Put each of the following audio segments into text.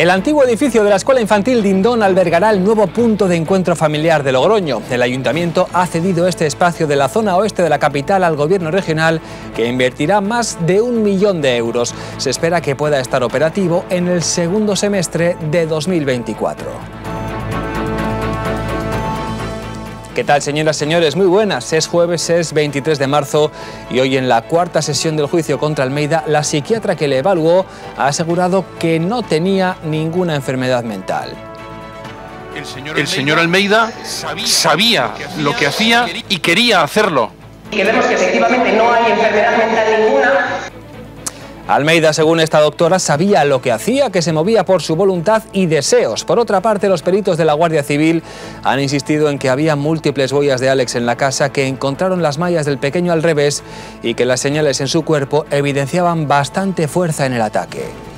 El antiguo edificio de la Escuela Infantil Dindón albergará el nuevo punto de encuentro familiar de Logroño. El ayuntamiento ha cedido este espacio de la zona oeste de la capital al gobierno regional que invertirá más de un millón de euros. Se espera que pueda estar operativo en el segundo semestre de 2024. ¿Qué tal, señoras y señores? Muy buenas. Es jueves, es 23 de marzo y hoy en la cuarta sesión del juicio contra Almeida, la psiquiatra que le evaluó ha asegurado que no tenía ninguna enfermedad mental. El señor Almeida, sabía, lo que hacía y quería hacerlo. Y que vemos que efectivamente no hay enfermedad mental ninguna, Almeida, según esta doctora, sabía lo que hacía, que se movía por su voluntad y deseos. Por otra parte, los peritos de la Guardia Civil han insistido en que había múltiples huellas de Alex en la casa, que encontraron las mallas del pequeño al revés y que las señales en su cuerpo evidenciaban bastante fuerza en el ataque.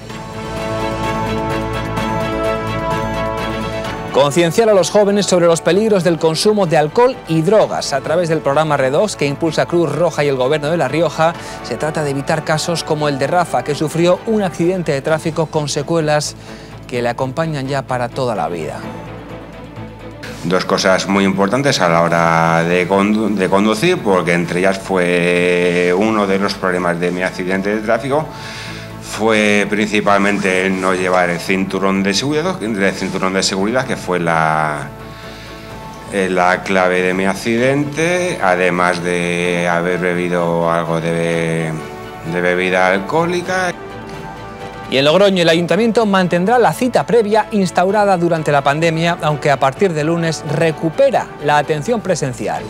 Concienciar a los jóvenes sobre los peligros del consumo de alcohol y drogas. A través del programa Redox que impulsa Cruz Roja y el Gobierno de La Rioja, se trata de evitar casos como el de Rafa, que sufrió un accidente de tráfico con secuelas que le acompañan ya para toda la vida. Dos cosas muy importantes a la hora de, de conducir, porque entre ellas fue uno de los problemas de mi accidente de tráfico fue principalmente no llevar el cinturón de seguridad, el cinturón de seguridad que fue la, eh, la clave de mi accidente, además de haber bebido algo de, de bebida alcohólica. Y en Logroño el ayuntamiento mantendrá la cita previa instaurada durante la pandemia, aunque a partir de lunes recupera la atención presencial.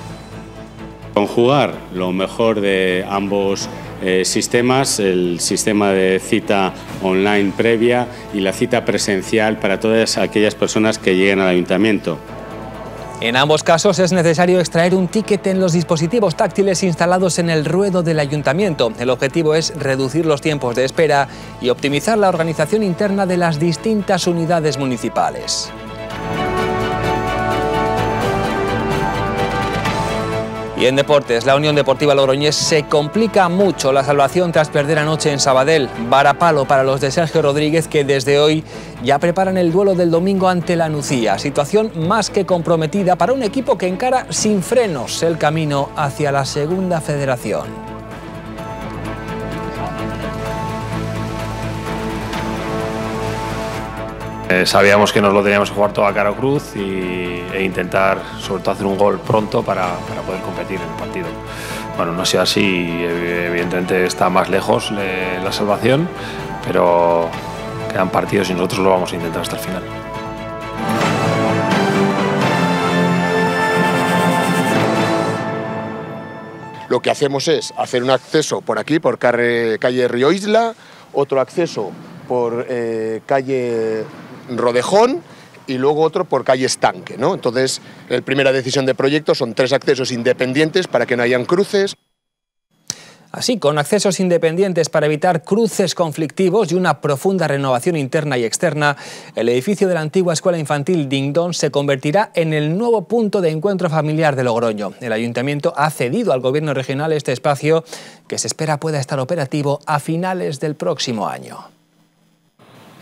Conjugar lo mejor de ambos eh, sistemas, el sistema de cita online previa y la cita presencial para todas aquellas personas que lleguen al ayuntamiento. En ambos casos es necesario extraer un ticket en los dispositivos táctiles instalados en el ruedo del ayuntamiento. El objetivo es reducir los tiempos de espera y optimizar la organización interna de las distintas unidades municipales. Y en deportes, la Unión Deportiva Logroñés se complica mucho la salvación tras perder anoche en Sabadell. Varapalo para los de Sergio Rodríguez que desde hoy ya preparan el duelo del domingo ante la Nucía. Situación más que comprometida para un equipo que encara sin frenos el camino hacia la segunda federación. Eh, sabíamos que nos lo teníamos que jugar toda cara o cruz y, e intentar sobre todo hacer un gol pronto para, poder competir en el partido. Bueno, no ha sido así, evidentemente está más lejos la salvación, pero quedan partidos y nosotros lo vamos a intentar hasta el final. Lo que hacemos es hacer un acceso por aquí, por calle Río Isla, otro acceso por eh, calle Rodejón y luego otro por calle Estanque. ¿no? Entonces, la primera decisión de proyecto son tres accesos independientes para que no hayan cruces. Así, con accesos independientes para evitar cruces conflictivos y una profunda renovación interna y externa, el edificio de la antigua Escuela Infantil Dingdon se convertirá en el nuevo punto de encuentro familiar de Logroño. El ayuntamiento ha cedido al gobierno regional este espacio que se espera pueda estar operativo a finales del próximo año.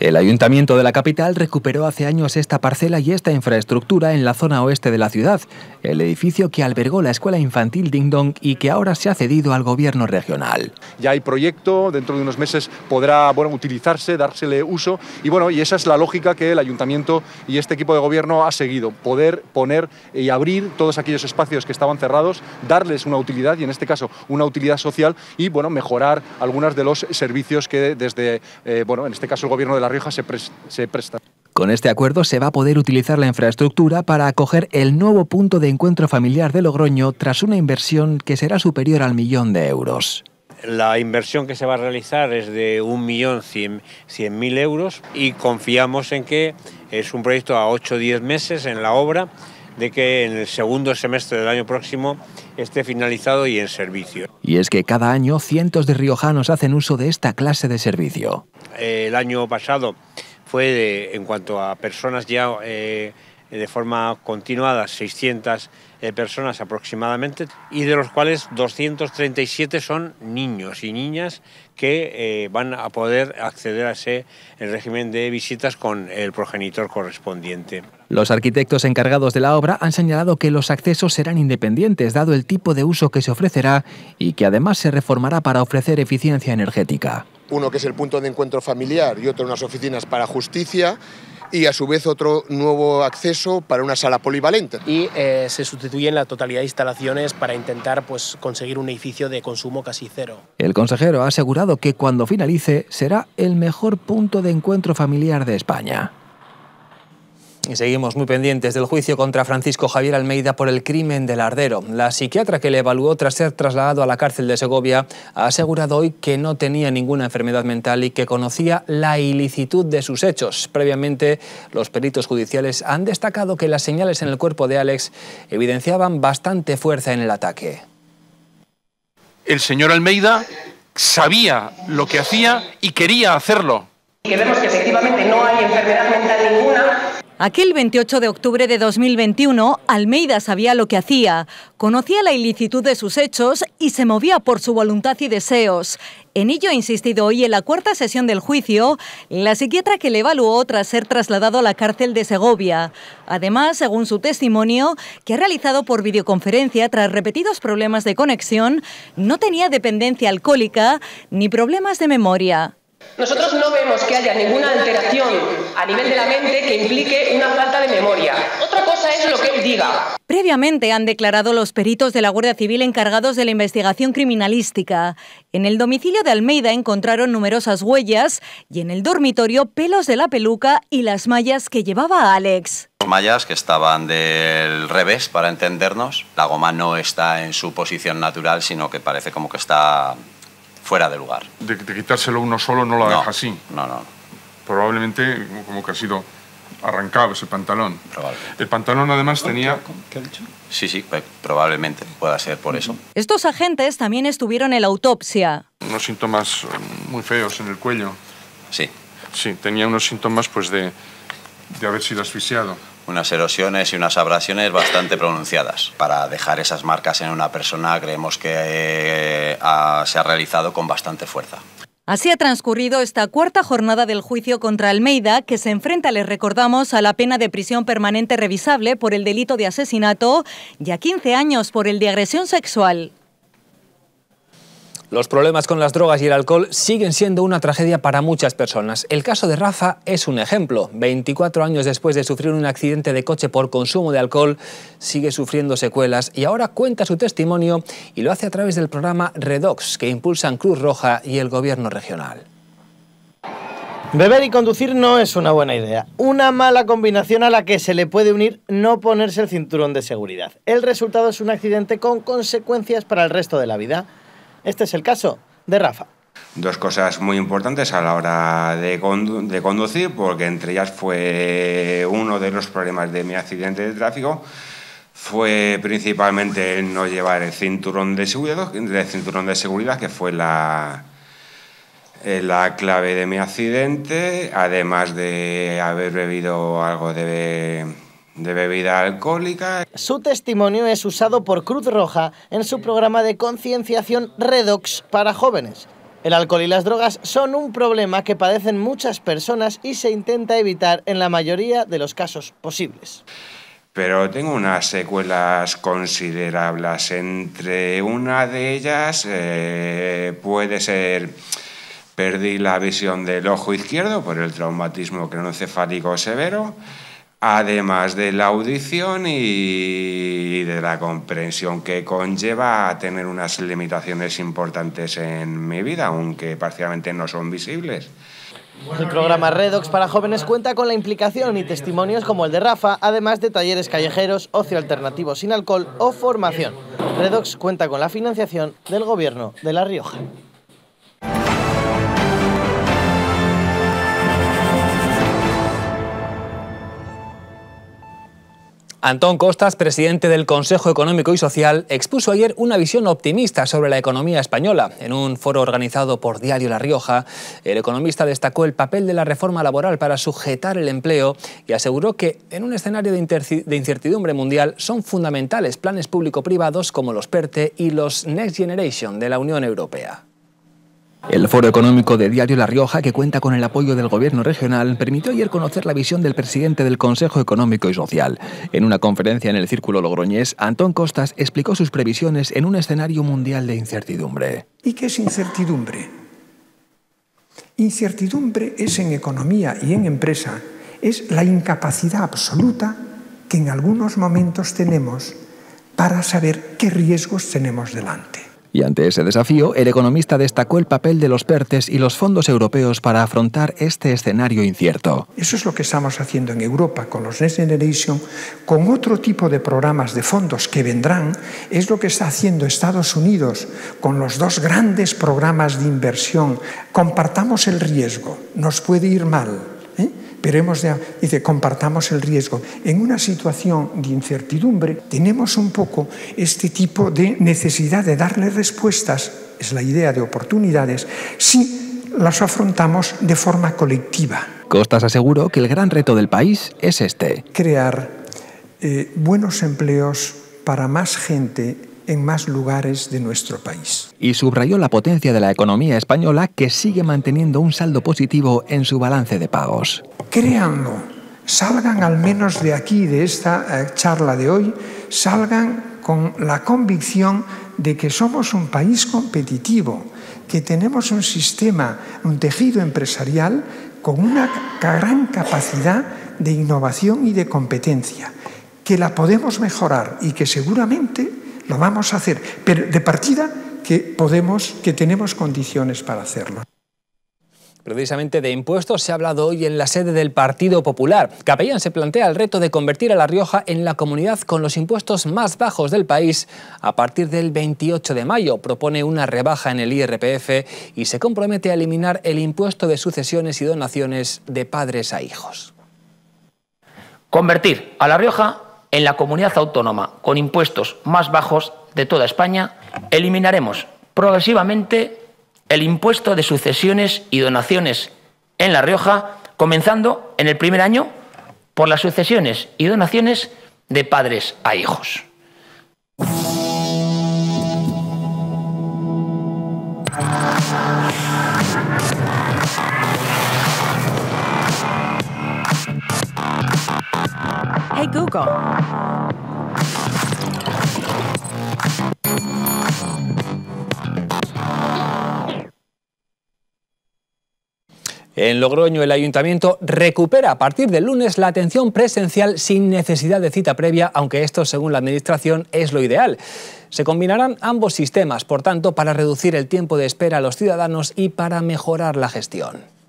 El ayuntamiento de la capital recuperó hace años esta parcela y esta infraestructura en la zona oeste de la ciudad, el edificio que albergó la escuela infantil Ding Dong y que ahora se ha cedido al gobierno regional. Ya hay proyecto, dentro de unos meses podrá bueno, utilizarse, dársele uso y bueno, y esa es la lógica que el ayuntamiento y este equipo de gobierno ha seguido, poder poner y abrir todos aquellos espacios que estaban cerrados, darles una utilidad y en este caso una utilidad social y bueno, mejorar algunos de los servicios que desde, eh, bueno, en este caso el gobierno de la Rioja se, se presta. Con este acuerdo se va a poder utilizar la infraestructura para acoger el nuevo punto de encuentro familiar de Logroño tras una inversión que será superior al millón de euros. La inversión que se va a realizar es de 1.100.000 euros y confiamos en que es un proyecto a 8 o 10 meses en la obra, de que en el segundo semestre del año próximo esté finalizado y en servicio. Y es que cada año cientos de riojanos hacen uso de esta clase de servicio. El año pasado fue en cuanto a personas ya eh, de forma continuada 600 eh, personas aproximadamente y de los cuales 237 son niños y niñas que eh, van a poder acceder a ese régimen de visitas con el progenitor correspondiente. Los arquitectos encargados de la obra han señalado que los accesos serán independientes dado el tipo de uso que se ofrecerá y que además se reformará para ofrecer eficiencia energética. Uno que es el punto de encuentro familiar y otro unas oficinas para justicia y a su vez otro nuevo acceso para una sala polivalente. Y eh, se sustituyen la totalidad de instalaciones para intentar pues, conseguir un edificio de consumo casi cero. El consejero ha asegurado que cuando finalice será el mejor punto de encuentro familiar de España. Y seguimos muy pendientes del juicio contra Francisco Javier Almeida por el crimen del Ardero. La psiquiatra que le evaluó tras ser trasladado a la cárcel de Segovia ha asegurado hoy que no tenía ninguna enfermedad mental y que conocía la ilicitud de sus hechos. Previamente, los peritos judiciales han destacado que las señales en el cuerpo de Alex evidenciaban bastante fuerza en el ataque. El señor Almeida sabía lo que hacía y quería hacerlo. Que vemos que efectivamente no hay enfermedad mental ninguna, Aquel 28 de octubre de 2021, Almeida sabía lo que hacía, conocía la ilicitud de sus hechos y se movía por su voluntad y deseos. En ello ha insistido hoy en la cuarta sesión del juicio la psiquiatra que le evaluó tras ser trasladado a la cárcel de Segovia. Además, según su testimonio, que ha realizado por videoconferencia tras repetidos problemas de conexión, no tenía dependencia alcohólica ni problemas de memoria. Nosotros no vemos que haya ninguna alteración a nivel de la mente que implique una falta de memoria. Otra cosa es lo que él diga. Previamente han declarado los peritos de la Guardia Civil encargados de la investigación criminalística. En el domicilio de Almeida encontraron numerosas huellas y en el dormitorio pelos de la peluca y las mallas que llevaba Alex. Mallas que estaban del revés, para entendernos. La goma no está en su posición natural, sino que parece como que está fuera de lugar. De, de quitárselo uno solo no lo No, deja así. No, no, Probablemente como que ha sido arrancado ese pantalón. probablemente. El pantalón además tenía... Sí, sí, pues, probablemente pueda ser por eso. Estos agentes también estuvieron en la autopsia. unos síntomas eh, muy feos en el cuello. Sí. Sí, tenía unos síntomas pues de, de haber sido asfixiado. Unas erosiones y unas abrasiones bastante pronunciadas. Para dejar esas marcas en una persona creemos que eh, se ha realizado con bastante fuerza. Así ha transcurrido esta cuarta jornada del juicio contra Almeida, que se enfrenta, les recordamos, a la pena de prisión permanente revisable por el delito de asesinato y a 15 años por el de agresión sexual. Los problemas con las drogas y el alcohol siguen siendo una tragedia para muchas personas. El caso de Rafa es un ejemplo. 24 años después de sufrir un accidente de coche por consumo de alcohol, sigue sufriendo secuelas y ahora cuenta su testimonio y lo hace a través del programa Redox que impulsan Cruz Roja y el Gobierno regional. Beber y conducir no es una buena idea. Una mala combinación a la que se le puede unir no ponerse el cinturón de seguridad. El resultado es un accidente con consecuencias para el resto de la vida. Este es el caso de Rafa. Dos cosas muy importantes a la hora de, condu- de conducir, porque entre ellas fue uno de los problemas de mi accidente de tráfico, fue principalmente el no llevar el cinturón de seguridad, el cinturón de seguridad que fue la, eh, la clave de mi accidente, además de haber bebido algo de, de bebida alcohólica. Su testimonio es usado por Cruz Roja en su programa de concienciación Redox para jóvenes. El alcohol y las drogas son un problema que padecen muchas personas y se intenta evitar en la mayoría de los casos posibles. pero tengo unas secuelas considerables. Entre una de ellas eh, puede ser perdí la visión del ojo izquierdo por el traumatismo craneoencefálico severo, además de la audición y de la comprensión que conlleva a tener unas limitaciones importantes en mi vida, aunque parcialmente no son visibles. El programa Redox para jóvenes cuenta con la implicación y testimonios como el de Rafa, además de talleres callejeros, ocio alternativo sin alcohol o formación. Redox cuenta con la financiación del Gobierno de La Rioja. Antón Costas, presidente del Consejo Económico y Social, expuso ayer una visión optimista sobre la economía española. En un foro organizado por Diario La Rioja, el economista destacó el papel de la reforma laboral para sujetar el empleo y aseguró que en un escenario de incertidumbre mundial son fundamentales planes público-privados como los PERTE y los Next Generation de la Unión Europea. El Foro Económico de Diario La Rioja, que cuenta con el apoyo del Gobierno regional, permitió ayer conocer la visión del presidente del Consejo Económico y Social. En una conferencia en el Círculo Logroñés, Antón Costas explicó sus previsiones en un escenario mundial de incertidumbre. ¿Y qué es incertidumbre? Incertidumbre es en economía y en empresa, es la incapacidad absoluta que en algunos momentos tenemos para saber qué riesgos tenemos delante. Y ante ese desafío, el economista destacó el papel de los PERTES y los fondos europeos para afrontar este escenario incierto. Eso es lo que estamos haciendo en Europa con los Next Generation, con otro tipo de programas de fondos que vendrán, es lo que está haciendo Estados Unidos con los dos grandes programas de inversión. Compartamos el riesgo, nos puede ir mal, pero hemos de, dice, compartamos el riesgo. En una situación de incertidumbre tenemos un poco este tipo de necesidad de darle respuestas, es la idea de oportunidades, si las afrontamos de forma colectiva. Costas aseguró que el gran reto del país es este. Crear eh, buenos empleos para más gente en más lugares de nuestro país. Y subrayó la potencia de la economía española que sigue manteniendo un saldo positivo en su balance de pagos. Créanlo, salgan al menos de aquí, de esta eh, charla de hoy, salgan con la convicción de que somos un país competitivo, que tenemos un sistema, un tejido empresarial con una gran capacidad de innovación y de competencia, que la podemos mejorar y que seguramente lo vamos a hacer, pero de partida que podemos, que tenemos condiciones para hacerlo. Precisamente de impuestos se ha hablado hoy en la sede del Partido Popular. Capellán se plantea el reto de convertir a La Rioja en la comunidad con los impuestos más bajos del país a partir del 28 de mayo. Propone una rebaja en el IRPF y se compromete a eliminar el impuesto de sucesiones y donaciones de padres a hijos. Convertir a La Rioja en la comunidad autónoma con impuestos más bajos de toda España, eliminaremos progresivamente el impuesto de sucesiones y donaciones en La Rioja, comenzando en el primer año por las sucesiones y donaciones de padres a hijos. En Logroño, el ayuntamiento recupera a partir del lunes la atención presencial sin necesidad de cita previa, aunque esto, según la Administración, es lo ideal. Se combinarán ambos sistemas, por tanto, para reducir el tiempo de espera a los ciudadanos y para mejorar la gestión.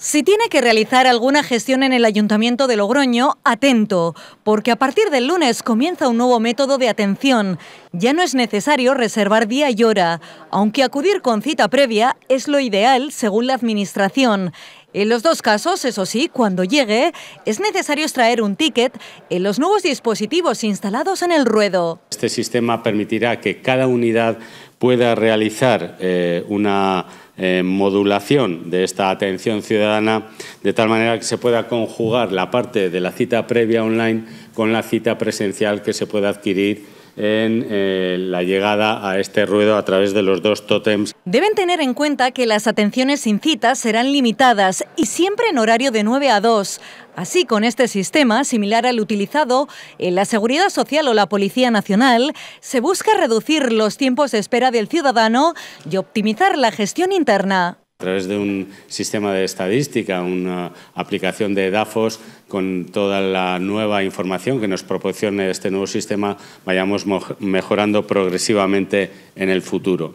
Si tiene que realizar alguna gestión en el Ayuntamiento de Logroño, atento, porque a partir del lunes comienza un nuevo método de atención. Ya no es necesario reservar día y hora, aunque acudir con cita previa es lo ideal según la Administración. En los dos casos, eso sí, cuando llegue, es necesario extraer un ticket en los nuevos dispositivos instalados en el ruedo. Este sistema permitirá que cada unidad pueda realizar eh, una eh, modulación de esta atención ciudadana de tal manera que se pueda conjugar la parte de la cita previa online con la cita presencial que se puede adquirir en eh, la llegada a este ruedo a través de los dos tótems. Deben tener en cuenta que las atenciones sin citas serán limitadas y siempre en horario de 9 a 2. Así, con este sistema, similar al utilizado en la Seguridad Social o la Policía Nacional, se busca reducir los tiempos de espera del ciudadano y optimizar la gestión interna a través de un sistema de estadística, una aplicación de DAFOS, con toda la nueva información que nos proporcione este nuevo sistema, vayamos mejorando progresivamente en el futuro.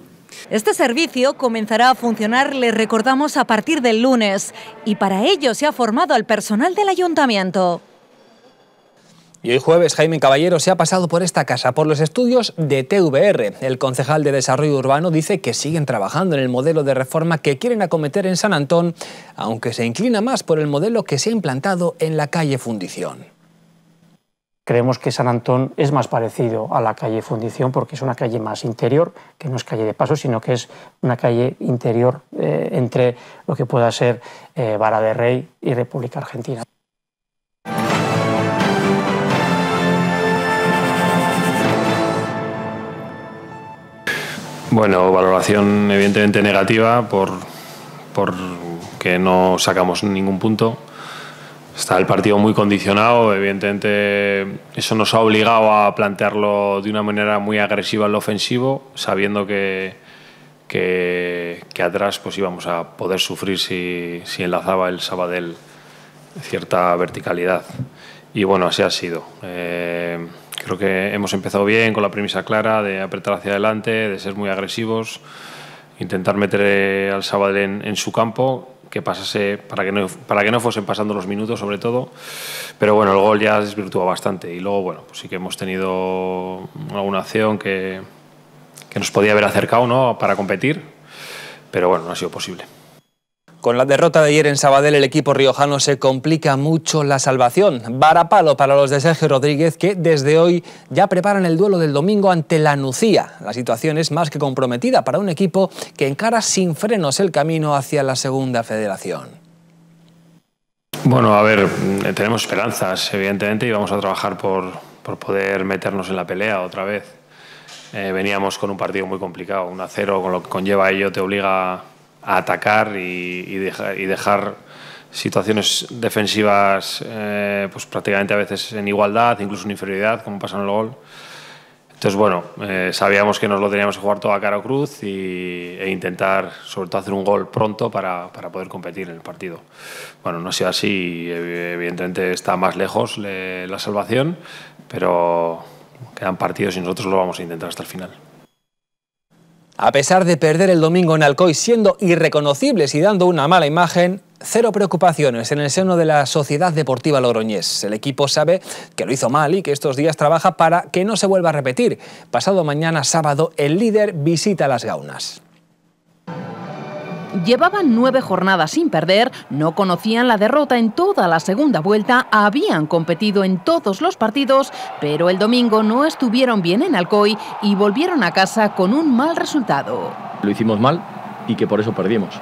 Este servicio comenzará a funcionar, le recordamos, a partir del lunes y para ello se ha formado al personal del ayuntamiento. Y hoy jueves Jaime Caballero se ha pasado por esta casa, por los estudios de TVR. El concejal de Desarrollo Urbano dice que siguen trabajando en el modelo de reforma que quieren acometer en San Antón, aunque se inclina más por el modelo que se ha implantado en la calle Fundición. Creemos que San Antón es más parecido a la calle Fundición porque es una calle más interior, que no es calle de paso, sino que es una calle interior eh, entre lo que pueda ser eh, Vara de Rey y República Argentina. Bueno, valoración evidentemente negativa por, por que no sacamos ningún punto. Está el partido muy condicionado, evidentemente eso nos ha obligado a plantearlo de una manera muy agresiva en lo ofensivo, sabiendo que, que, atrás pues íbamos a poder sufrir si, si, enlazaba el Sabadell cierta verticalidad. Y bueno, así ha sido. Eh, creo que hemos empezado bien con la premisa clara de apretar hacia adelante, de ser muy agresivos, intentar meter al Sabadell en, en su campo que pasase, para que, no, para que no fuesen pasando los minutos sobre todo. Pero bueno, el gol ya desvirtuó bastante. Y luego, bueno, pues sí que hemos tenido alguna acción que, que nos podía haber acercado ¿no? para competir, pero bueno, no ha sido posible. Con la derrota de ayer en Sabadell, el equipo riojano se complica mucho la salvación. Varapalo para los de Sergio Rodríguez, que desde hoy ya preparan el duelo del domingo ante la Nucía. La situación es más que comprometida para un equipo que encara sin frenos el camino hacia la segunda federación. Bueno, a ver, tenemos esperanzas, evidentemente, y vamos a trabajar por, por poder meternos en la pelea otra vez. Eh, veníamos con un partido muy complicado, un a cero, con lo que conlleva ello te obliga a atacar y, dejar, situaciones defensivas eh, pues prácticamente a veces en igualdad, incluso en inferioridad, como pasa en el gol. Entonces, bueno, eh, sabíamos que nos lo teníamos que jugar todo a cara o cruz y, e intentar, sobre todo, hacer un gol pronto para, para, poder competir en el partido. Bueno, no ha sido así, evidentemente está más lejos la salvación, pero quedan partidos y nosotros lo vamos a intentar hasta el final. A pesar de perder el domingo en Alcoy siendo irreconocibles y dando una mala imagen, cero preocupaciones en el seno de la Sociedad Deportiva Logroñés. El equipo sabe que lo hizo mal y que estos días trabaja para que no se vuelva a repetir. Pasado mañana sábado, el líder visita las Gaunas. Llevaban nueve jornadas sin perder, no conocían la derrota en toda la segunda vuelta, habían competido en todos los partidos, pero el domingo no estuvieron bien en Alcoy y volvieron a casa con un mal resultado. Lo hicimos mal y que por eso perdimos.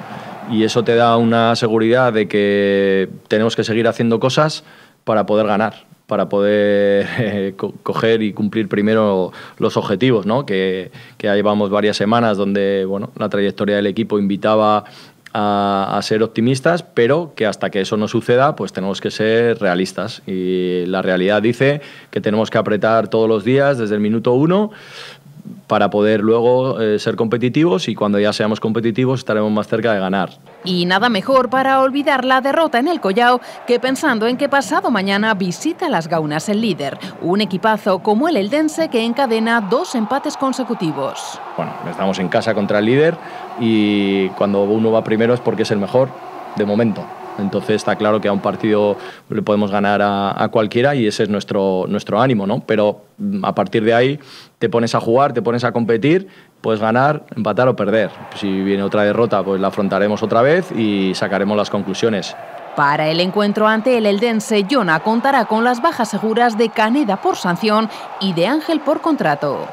Y eso te da una seguridad de que tenemos que seguir haciendo cosas para poder ganar para poder eh, coger y cumplir primero los objetivos, ¿no? que, ya llevamos varias semanas donde bueno, la trayectoria del equipo invitaba a, a, ser optimistas, pero que hasta que eso no suceda, pues tenemos que ser realistas. Y la realidad dice que tenemos que apretar todos los días desde el minuto uno para poder luego eh, ser competitivos y cuando ya seamos competitivos estaremos más cerca de ganar. Y nada mejor para olvidar la derrota en el Collao que pensando en que pasado mañana visita las Gaunas el líder, un equipazo como el Eldense que encadena dos empates consecutivos. Bueno, estamos en casa contra el líder y cuando uno va primero es porque es el mejor de momento. Entonces está claro que a un partido le podemos ganar a, cualquiera y ese es nuestro, nuestro ánimo, ¿no? Pero mm, a partir de ahí te pones a jugar, te pones a competir, puedes ganar, empatar o perder. Si viene otra derrota, pues la afrontaremos otra vez y sacaremos las conclusiones. Para el encuentro ante el Eldense, Jona contará con las bajas seguras de Caneda por sanción y de Ángel por contrato.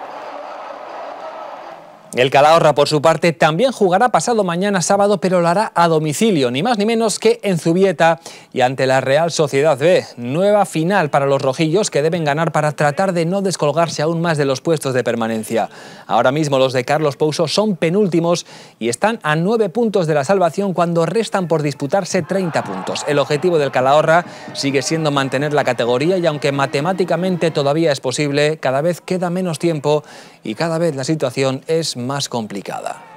El Calahorra, por su parte, también jugará pasado mañana sábado, pero lo hará a domicilio, ni más ni menos que en Zubieta y ante la Real Sociedad B. Nueva final para los rojillos que deben ganar para tratar de no descolgarse aún más de los puestos de permanencia. Ahora mismo los de Carlos Pouso son penúltimos y están a nueve puntos de la salvación cuando restan por disputarse 30 puntos. El objetivo del Calahorra sigue siendo mantener la categoría y aunque matemáticamente todavía es posible, cada vez queda menos tiempo y cada vez la situación es más complicada.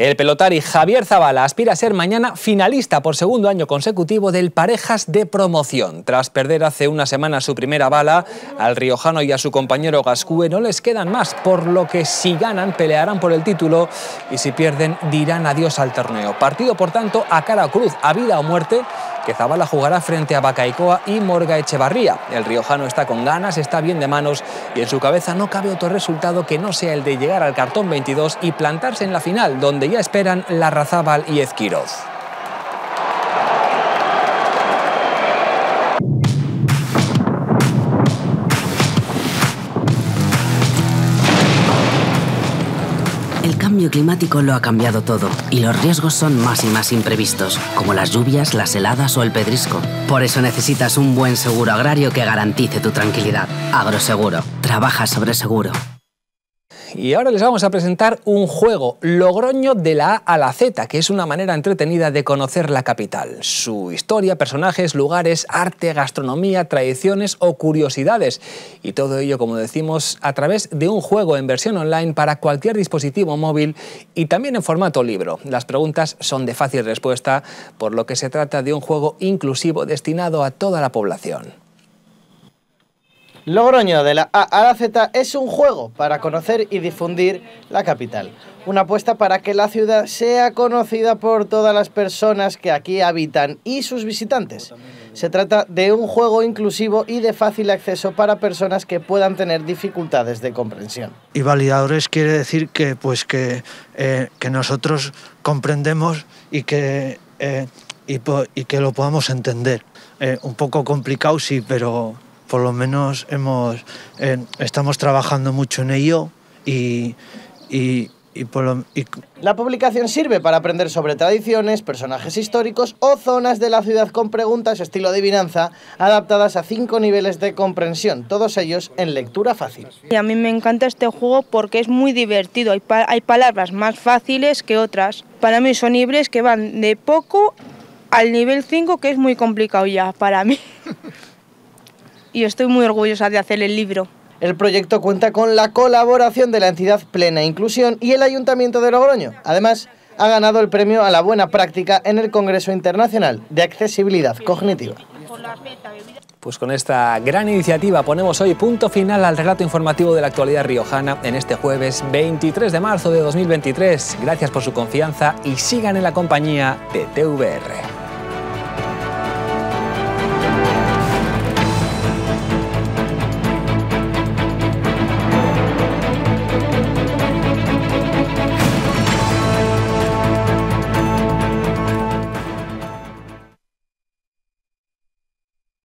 El pelotari Javier Zavala aspira a ser mañana finalista por segundo año consecutivo del Parejas de Promoción. Tras perder hace una semana su primera bala, al riojano y a su compañero Gascue no les quedan más, por lo que si ganan pelearán por el título y si pierden dirán adiós al torneo. Partido, por tanto, a cara cruz, a vida o muerte, que Zabala jugará frente a Bacaicoa y Morga Echevarría. El riojano está con ganas, está bien de manos y en su cabeza no cabe otro resultado que no sea el de llegar al cartón 22 y plantarse en la final, donde ya esperan Larrazábal y Ezquiroz. Cambio climático lo ha cambiado todo y los riesgos son más y más imprevistos, como las lluvias, las heladas o el pedrisco. Por eso necesitas un buen seguro agrario que garantice tu tranquilidad. Agroseguro. Trabaja sobre seguro. Y ahora les vamos a presentar un juego, Logroño de la A a la Z, que es una manera entretenida de conocer la capital. Su historia, personajes, lugares, arte, gastronomía, tradiciones o curiosidades. Y todo ello, como decimos, a través de un juego en versión online para cualquier dispositivo móvil y también en formato libro. Las preguntas son de fácil respuesta, por lo que se trata de un juego inclusivo destinado a toda la población. Logroño de la A a la Z es un juego para conocer y difundir la capital. Una apuesta para que la ciudad sea conocida por todas las personas que aquí habitan y sus visitantes. Se trata de un juego inclusivo y de fácil acceso para personas que puedan tener dificultades de comprensión. Y validadores quiere decir que, pues que, eh, que nosotros comprendemos y que, eh, y, que lo podamos entender. Eh, un poco complicado, sí, pero por lo menos hemos, eh, estamos trabajando mucho en ello y, y, y, por lo, y, La publicación sirve para aprender sobre tradiciones, personajes históricos o zonas de la ciudad con preguntas estilo adivinanza adaptadas a cinco niveles de comprensión, todos ellos en lectura fácil. Y a mí me encanta este juego porque es muy divertido, hay, pa hay palabras más fáciles que otras. Para mí son libres que van de poco al nivel 5 que es muy complicado ya para mí. y estoy muy orgullosa de hacer el libro. El proyecto cuenta con la colaboración de la entidad Plena Inclusión y el Ayuntamiento de Logroño. Además, ha ganado el premio a la buena práctica en el Congreso Internacional de Accesibilidad Cognitiva. Pues con esta gran iniciativa ponemos hoy punto final al relato informativo de la actualidad riojana en este jueves 23 de marzo de 2023. Gracias por su confianza y sigan en la compañía de TVR.